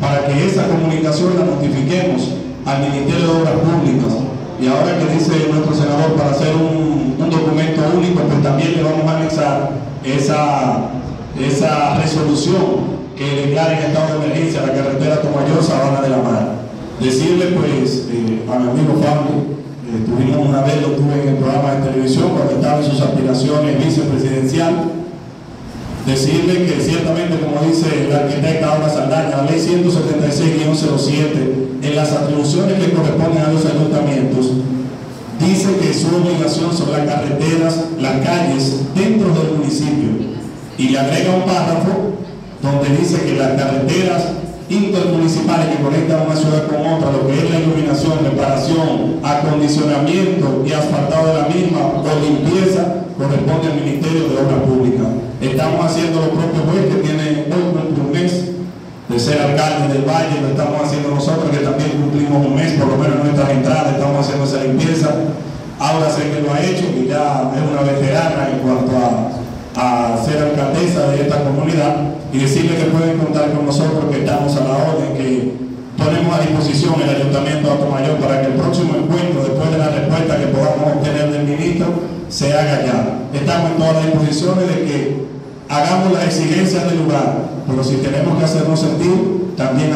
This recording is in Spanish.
para que esa comunicación la notifiquemos al Ministerio de Obras Públicas. Y ahora que dice nuestro senador para hacer un, un documento único, pues también le vamos a anexar esa, esa resolución que declara en estado de emergencia la carretera Tomayor Sabana de la Mar. Decirle pues eh, a mi amigo Fabio, eh, tuvimos una vez, lo tuve en el programa decirle que ciertamente, como dice la arquitecta Aura Saldaña, la ley 176-07, en las atribuciones que corresponden a los ayuntamientos, dice que su obligación sobre las carreteras, las calles dentro del municipio. Y le agrega un párrafo donde dice que las carreteras intermunicipales que conectan una ciudad con otra, lo que es la iluminación, reparación, acondicionamiento y asfaltado de la misma o limpieza, corresponde al Ministerio de Obras Públicas. Estamos haciendo lo propio juez que tiene un mes de ser alcalde del Valle, lo estamos haciendo nosotros que también cumplimos un mes, por lo menos en nuestras entradas estamos haciendo esa limpieza. Ahora sé que lo ha hecho y ya es una veterana en cuanto a ser alcaldesa de esta comunidad y decirle que pueden contar con nosotros, que estamos a la orden, que ponemos a disposición el Ayuntamiento de Mayor para que el próximo encuentro, después de la respuesta que podamos obtener del ministro, se haga ya. Estamos en todas las disposiciones de que hagamos las exigencias del lugar, pero si tenemos que hacernos sentir, también